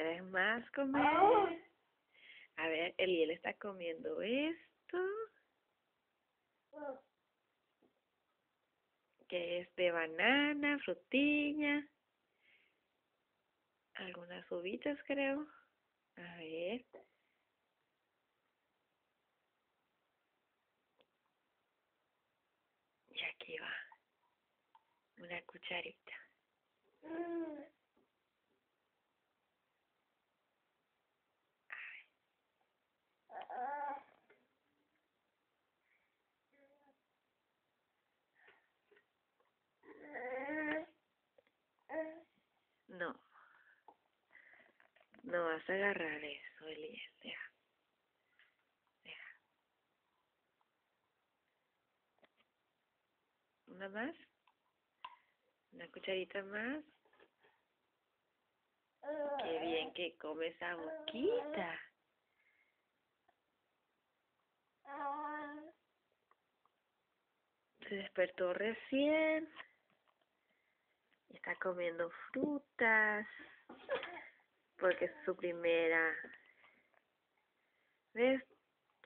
¿Quieres más comer? A ver, Eliel está comiendo esto. Que es de banana, frutilla. Algunas uvitas, creo. A ver. Y aquí va. Una cucharita. No. No vas a agarrar eso, Eliel. Deja. Deja. ¿Una más? ¿Una cucharita más? Qué bien que come esa boquita. Se despertó recién. Está comiendo frutas. Porque es su primera. ¿Ves?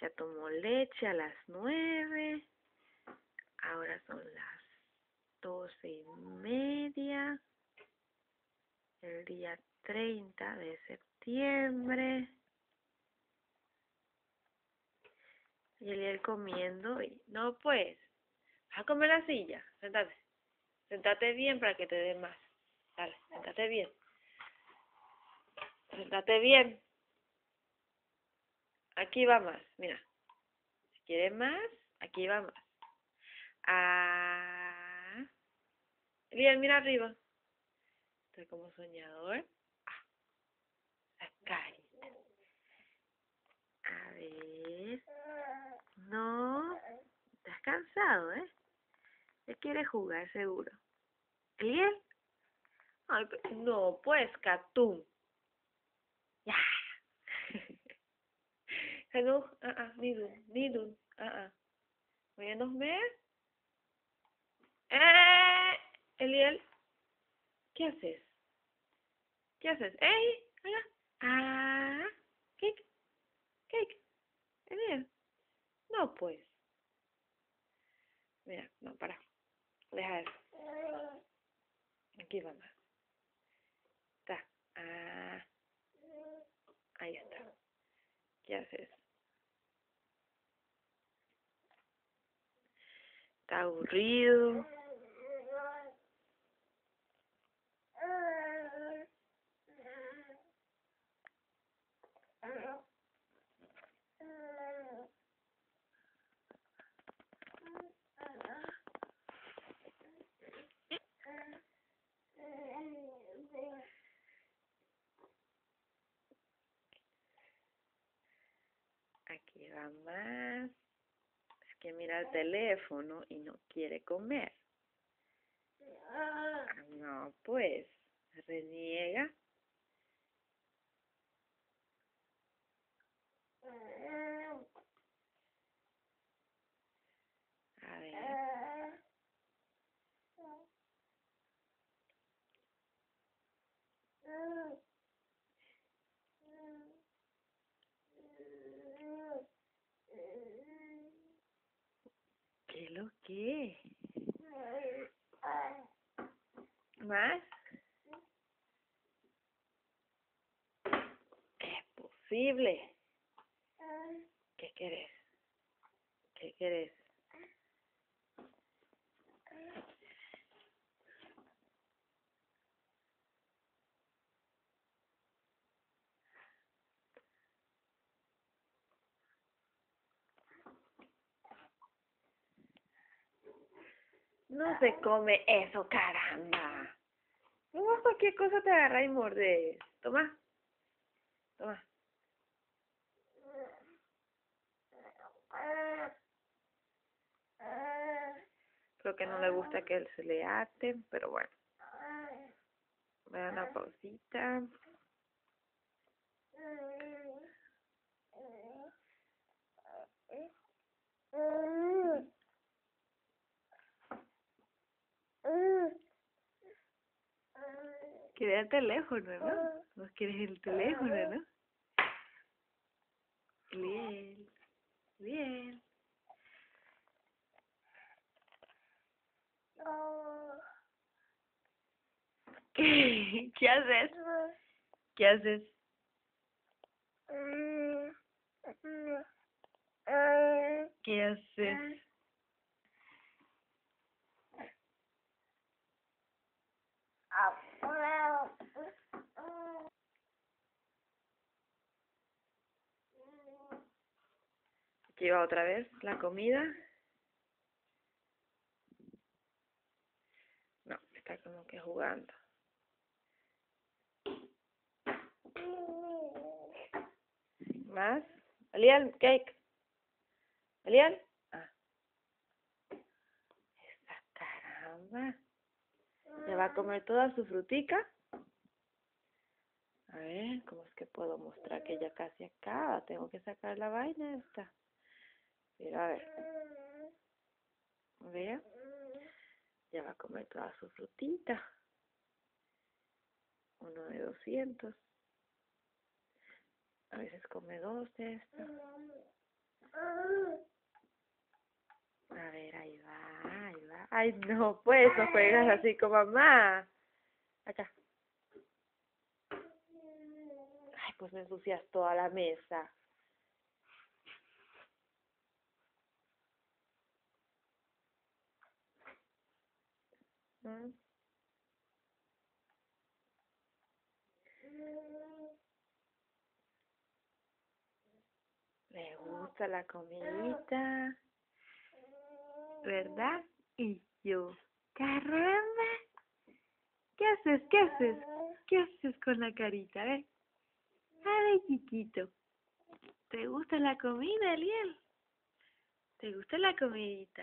Ya tomó leche a las nueve. Ahora son las doce y media. El día 30 de septiembre. Y él comiendo y no pues, vas a comer la silla, sentate, sentate bien para que te dé más, dale, sentate bien, sentate bien, aquí va más, mira, si quieres más, aquí va más, ah, bien, mira arriba, estoy como soñador, ah, la a ver, no, estás cansado, ¿eh? Ya quieres jugar seguro. ¿Eliel? Ay, no, pues, Catum. Ya. Hello, ah, ah, Nidun, Nidun, ah, ah. Nog meer? Eh, Eliel, ¿qué haces? ¿Qué haces? ¡Ey! Hola. Ah, cake, cake. Eliel. No, pues. Mira, no, para. Deja eso. Aquí va más. Está. Ah. Ahí está. ¿Qué haces? Está aburrido. Aquí va más. Que mira el teléfono y no quiere comer. Ah, no, pues, reniega. A ver. ¿Qué? ¿Más? Es posible. ¿Qué quieres? ¿Qué quieres? No se come eso, caramba. No cualquier cosa te agarra y morde. Toma. Toma. Creo que no le gusta que él se le ate, pero bueno. Voy a dar una pausita. ¿Quieres quieres el teléfono, ¿no? Vos quieres el teléfono, ¿no? Bien, bien. ¿Qué? ¿Qué haces? ¿Qué haces? ¿Qué haces? Aquí va otra vez la comida. No, está como que jugando. ¿Más? ¿Alian? ¿Cake? ¿Alian? Ah. Esta caramba. ¿Ya va a comer toda su frutica? A ver, ¿cómo es que puedo mostrar que ya casi acaba? Tengo que sacar la vaina esta. Mira, a ver. Vea. Ya va a comer toda su frutita. Uno de doscientos. A veces come dos de esto. A ver, ahí va, ahí va. Ay, no, pues no juegas así con mamá. Acá. Ay, pues me ensucias toda la mesa. Me gusta la comidita, ¿verdad? Y yo, caramba, ¿qué haces? ¿Qué haces? ¿Qué haces con la carita? A ver, a ver, chiquito, ¿te gusta la comida, Eliel? ¿Te gusta la comidita?